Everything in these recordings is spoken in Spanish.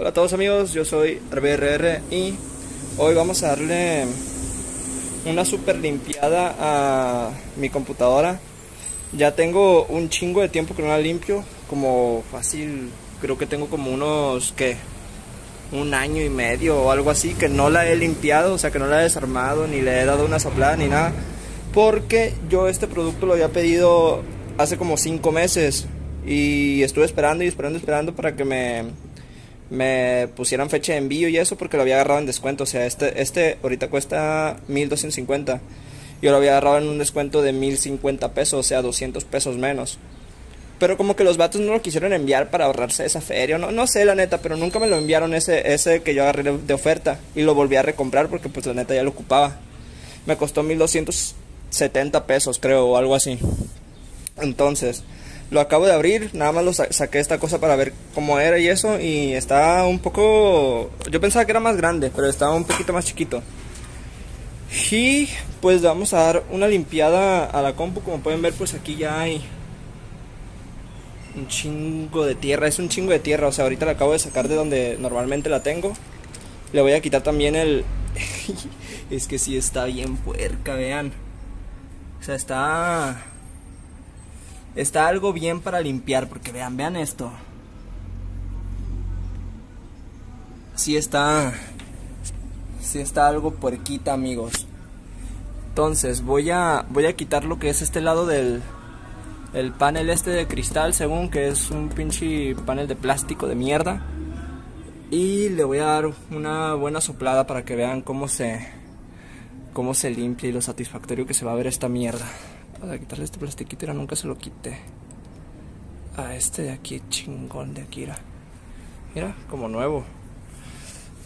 Hola a todos amigos, yo soy RBRR y hoy vamos a darle una super limpiada a mi computadora. Ya tengo un chingo de tiempo que no la limpio, como fácil, creo que tengo como unos, ¿qué? Un año y medio o algo así, que no la he limpiado, o sea que no la he desarmado, ni le he dado una soplada ni nada. Porque yo este producto lo había pedido hace como 5 meses y estuve esperando y esperando esperando para que me me pusieran fecha de envío y eso porque lo había agarrado en descuento. O sea, este, este ahorita cuesta 1250. Yo lo había agarrado en un descuento de 1050 pesos, o sea, 200 pesos menos. Pero como que los vatos no lo quisieron enviar para ahorrarse esa feria. No, no sé la neta, pero nunca me lo enviaron ese, ese que yo agarré de oferta. Y lo volví a recomprar porque pues la neta ya lo ocupaba. Me costó 1270 pesos creo o algo así. Entonces, lo acabo de abrir, nada más lo saqué esta cosa para ver cómo era y eso. Y está un poco... Yo pensaba que era más grande, pero estaba un poquito más chiquito. Y pues vamos a dar una limpiada a la compu. Como pueden ver, pues aquí ya hay un chingo de tierra. Es un chingo de tierra. O sea, ahorita la acabo de sacar de donde normalmente la tengo. Le voy a quitar también el... es que sí está bien puerca, vean. O sea, está Está algo bien para limpiar, porque vean, vean esto. Sí está... Sí está algo puerquita, amigos. Entonces, voy a, voy a quitar lo que es este lado del el panel este de cristal, según que es un pinche panel de plástico de mierda. Y le voy a dar una buena soplada para que vean cómo se cómo se limpia y lo satisfactorio que se va a ver esta mierda. Para quitarle este plastiquito, era nunca se lo quité. A este de aquí, chingón de Akira. Mira, como nuevo.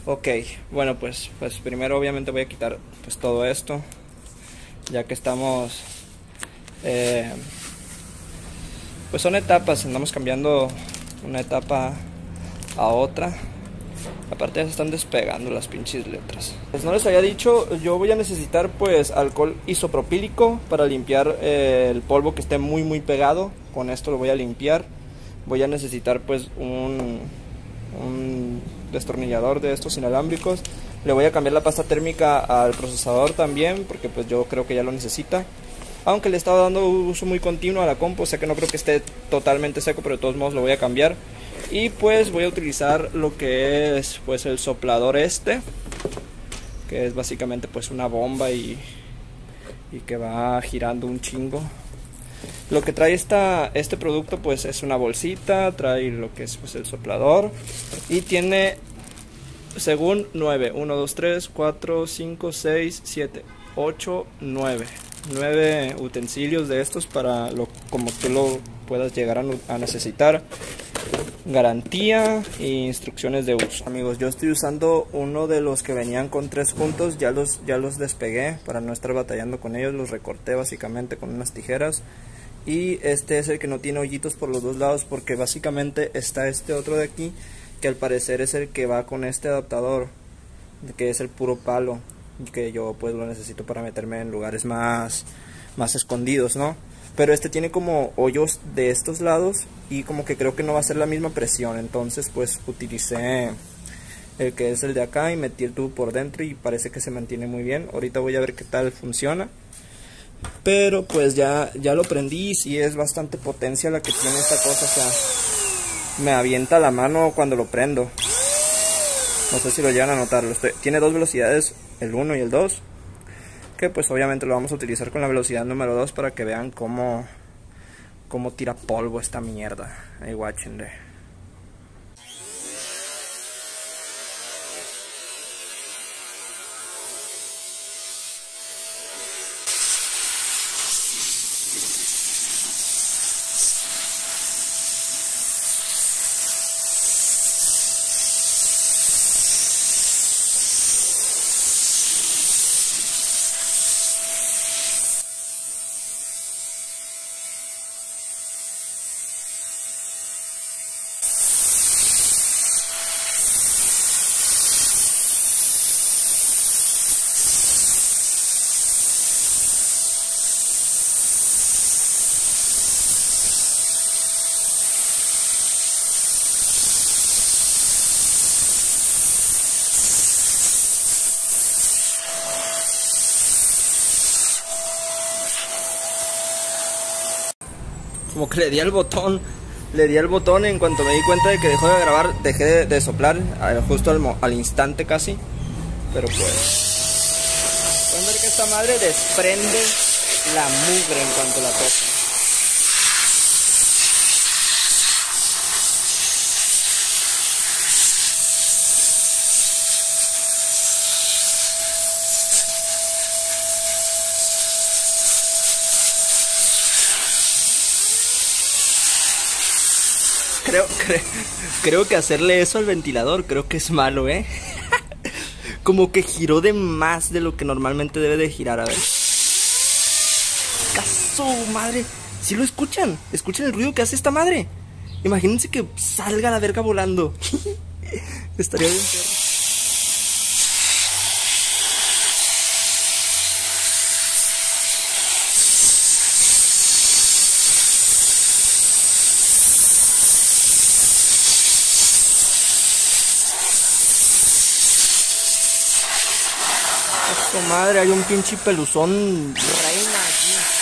Ok, bueno pues, pues primero obviamente voy a quitar pues todo esto. Ya que estamos... Eh, pues son etapas, andamos cambiando una etapa a otra. Aparte ya se están despegando las pinches letras. Pues no les había dicho, yo voy a necesitar pues alcohol isopropílico para limpiar eh, el polvo que esté muy muy pegado. Con esto lo voy a limpiar. Voy a necesitar pues un, destornillador de estos inalámbricos. Le voy a cambiar la pasta térmica al procesador también porque pues yo creo que ya lo necesita. Aunque le estaba dando uso muy continuo a la compu, o sea que no creo que esté totalmente seco, pero de todos modos lo voy a cambiar y pues voy a utilizar lo que es pues el soplador este que es básicamente pues una bomba y, y que va girando un chingo. Lo que trae esta, este producto pues es una bolsita trae lo que es pues el soplador y tiene según 9 1 2 3 4 5 6 7 8 9 9 utensilios de estos para lo como tú lo puedas llegar a necesitar garantía e instrucciones de uso. Amigos, yo estoy usando uno de los que venían con tres puntos, ya los, ya los despegué para no estar batallando con ellos, los recorté básicamente con unas tijeras. Y este es el que no tiene hoyitos por los dos lados porque básicamente está este otro de aquí que al parecer es el que va con este adaptador que es el puro palo que yo pues lo necesito para meterme en lugares más, más escondidos, ¿no? Pero este tiene como hoyos de estos lados y como que creo que no va a ser la misma presión. Entonces pues utilicé el que es el de acá y metí el tubo por dentro y parece que se mantiene muy bien. Ahorita voy a ver qué tal funciona. Pero pues ya, ya lo prendí y sí es bastante potencia la que tiene esta cosa. O sea me avienta la mano cuando lo prendo. No sé si lo llegan a notar tiene dos velocidades el 1 y el 2 pues obviamente lo vamos a utilizar con la velocidad número 2 para que vean cómo, cómo tira polvo esta mierda. Ahí watchenle. Como que le di al botón. Le di al botón en cuanto me di cuenta de que dejó de grabar, dejé de, soplar justo al, al instante casi. Pero pues... Pueden ver que esta madre desprende la mugre en cuanto la toca. Creo, creo que hacerle eso al ventilador creo que es malo, ¿eh? Como que giró de más de lo que normalmente debe de girar, a ver. ¡Caso, madre! Si lo escuchan? ¿Escuchan el ruido que hace esta madre? Imagínense que salga la verga volando. Estaría bien madre, hay un pinche peluzón aquí.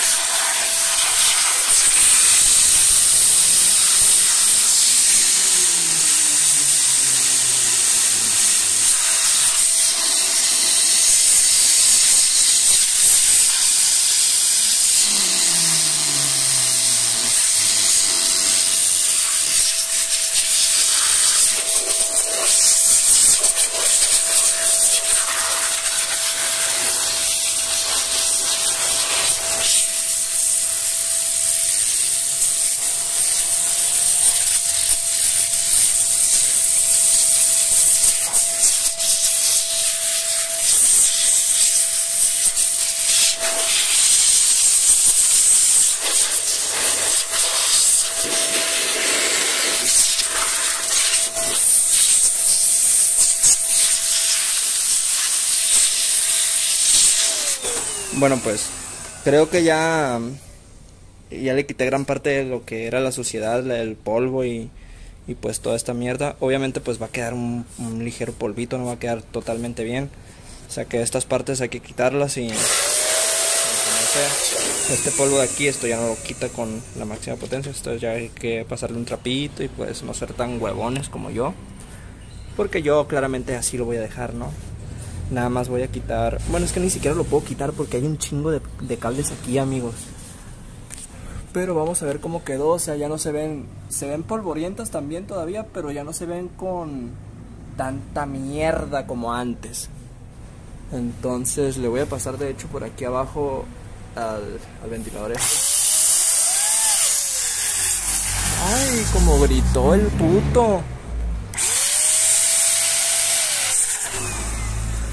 Bueno, pues creo que ya ya le quité gran parte de lo que era la suciedad, el polvo y, y pues toda esta mierda. Obviamente pues va a quedar un, ligero polvito, no va a quedar totalmente bien. O sea que estas partes hay que quitarlas y este polvo de aquí, esto ya no lo quita con la máxima potencia, esto ya hay que pasarle un trapito y pues no ser tan huevones como yo. Porque yo claramente así lo voy a dejar, ¿no? Nada más voy a quitar... Bueno, es que ni siquiera lo puedo quitar porque hay un chingo de, cables aquí, amigos. Pero vamos a ver cómo quedó. O sea, ya no se ven... Se ven polvorientas también todavía, pero ya no se ven con tanta mierda como antes. Entonces le voy a pasar de hecho por aquí abajo al, al ventilador este. Ay, como gritó el puto.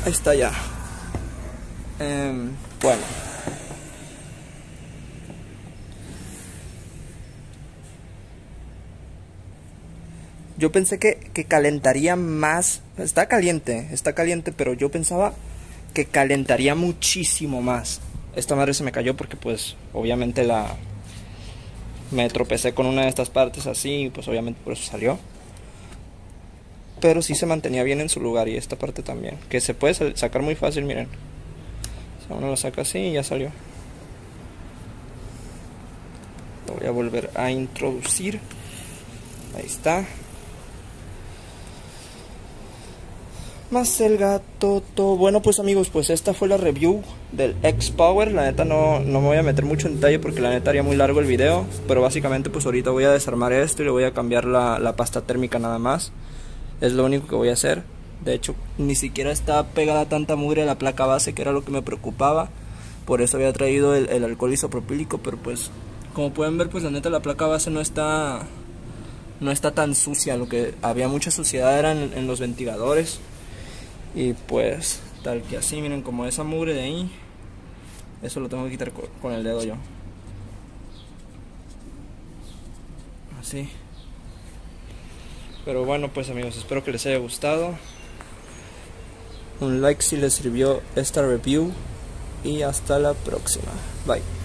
Ahí está ya. Em, bueno. Yo pensé que, que calentaría más. Está caliente, está caliente, pero yo pensaba que calentaría muchísimo más. Esta madre se me cayó porque pues obviamente la... Me tropecé con una de estas partes así, pues obviamente por eso salió pero sí se mantenía bien en su lugar y esta parte también, que se puede sacar muy fácil, miren. O uno lo saca así y ya salió. Lo voy a volver a introducir. Ahí está. Más el gato, todo. Bueno, pues amigos, pues esta fue la review del X-Power. La neta no, no me voy a meter mucho en detalle porque la neta haría muy largo el video. Pero básicamente pues ahorita voy a desarmar esto y le voy a cambiar la, la pasta térmica nada más. Es lo único que voy a hacer. De hecho, ni siquiera está pegada tanta mugre a la placa base, que era lo que me preocupaba. Por eso había traído el, alcohol isopropílico, pero pues, como pueden ver, pues la neta la placa base no está no está tan sucia. Lo que había mucha suciedad era en, los ventiladores. Y pues, tal que así, miren, como esa mugre de ahí, eso lo tengo que quitar con el dedo yo. Así. Pero bueno, pues amigos, espero que les haya gustado. Un like si les sirvió esta review. Y hasta la próxima. Bye.